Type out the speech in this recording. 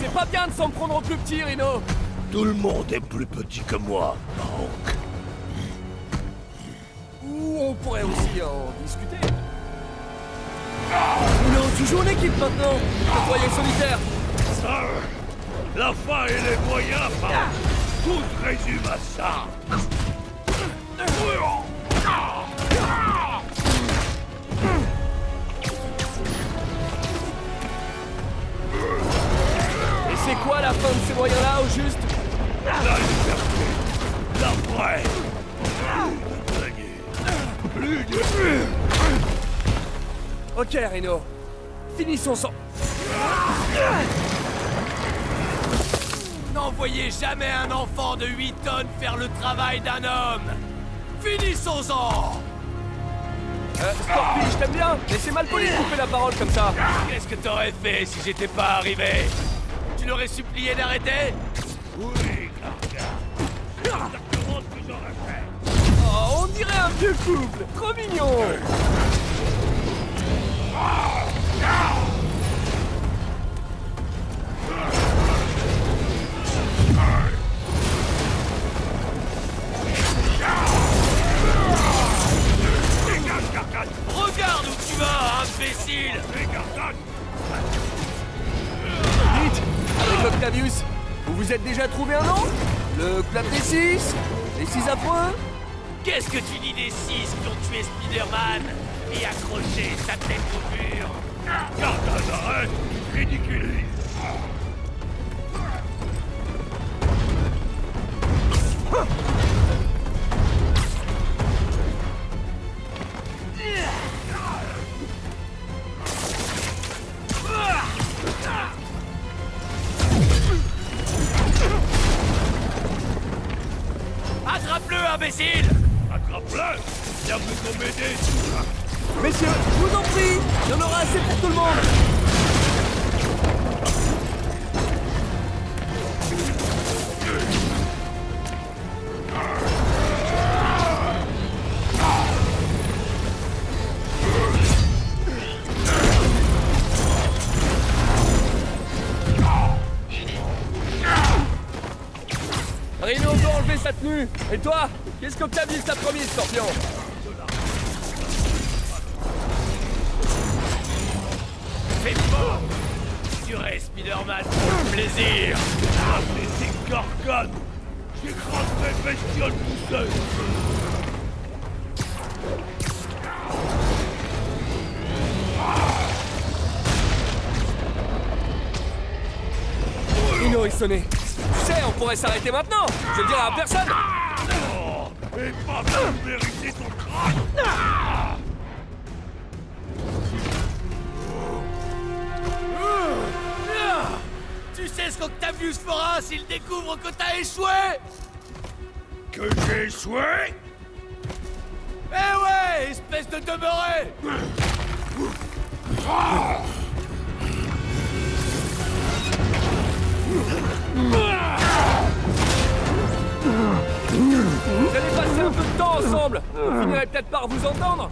C'est pas bien de s'en prendre au plus petit, Rino Tout le monde est plus petit que moi, Hank. Ou on pourrait aussi en discuter. Rino, tu joues en équipe maintenant Le foyer solitaire Ça, la fin et les moyens, tout résume à ça. Quoi la fin de ces moyens-là, au juste La liberté, la vraie. Plus de Plus. Ok, Rino. Finissons sans... N'envoyez jamais un enfant de 8 tonnes faire le travail d'un homme Finissons-en Euh, Scorpi, je t'aime bien, mais c'est mal poli de couper la parole comme ça. Qu'est-ce que t'aurais fait si j'étais pas arrivé? L'aurais supplié d'arrêter. Oui, fait. Oh, on dirait un vieux couple, trop mignon. Dégage, Octavius, vous vous êtes déjà trouvé un nom? Le club des six? Les six affreux? Qu'est-ce que tu dis des six qui ont tué Spider-Man et accroché sa tête au mur? Gargan, arrête Tu Attrape-le, imbécile. Attrape-le. Viens plutôt m'aider Messieurs, je vous en prie, il y en aura assez pour tout le monde sa tenue Et toi Qu'est-ce qu'Octavius t'a promis, Scorpion Fais fort. Tu restes Spider-Man pour plaisir. Ah, mais c'est Gargan J'écraserai bestiole tout seul. Rhino est sonné. On pourrait s'arrêter maintenant. Je le dirai à personne. Oh Et pas mériter ton crâne Ah Tu sais ce qu'Octavius fera s'il découvre que t'as échoué? Que j'ai échoué? Eh ouais, espèce de demeuré ensemble. On finirait peut-être par vous entendre.